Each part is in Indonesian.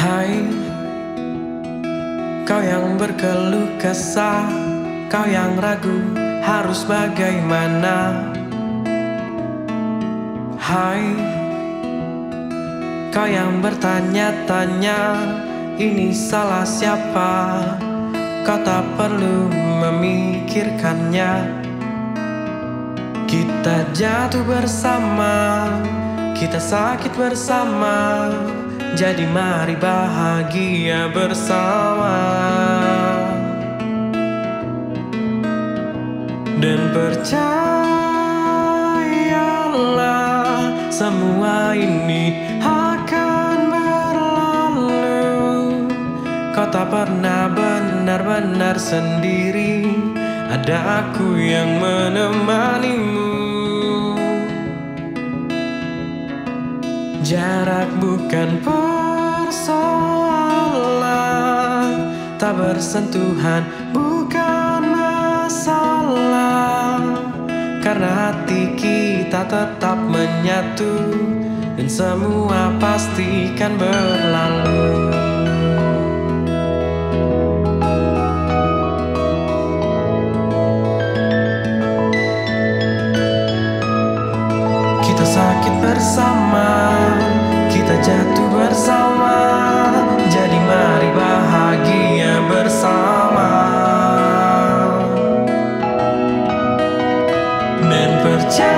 Hai Kau yang berkeluh kesah Kau yang ragu harus bagaimana? Hai Kau yang bertanya-tanya Ini salah siapa? Kau tak perlu memikirkannya. Kita jatuh bersama Kita sakit bersama Jadi mari bahagia bersama. Dan percayalah Semua ini akan berlalu. Kau tak pernah benar-benar sendiri. Ada aku yang menemanimu Jarak bukan persoalan Tak bersentuhan bukan masalah. Karena hati kita tetap menyatu Dan semua pasti kan berlalu Kita sakit bersama Kita jatuh bersama. Jadi mari bahagia bersama. Dan percayalah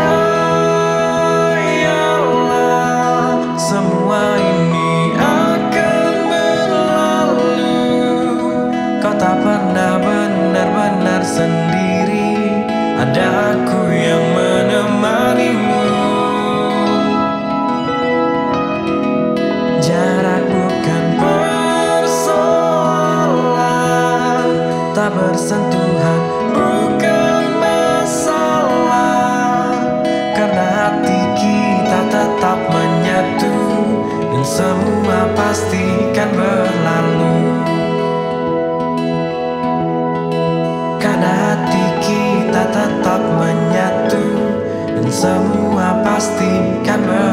Semua ini akan berlalu. Kau tak pernah benar-benar sendiri. Ada aku yang Tak bersentuhan. Bukan masalah Karena hati kita tetap menyatu Dan semua pasti kan berlalu. Karena hati kita tetap menyatu Dan semua pasti kan berlalu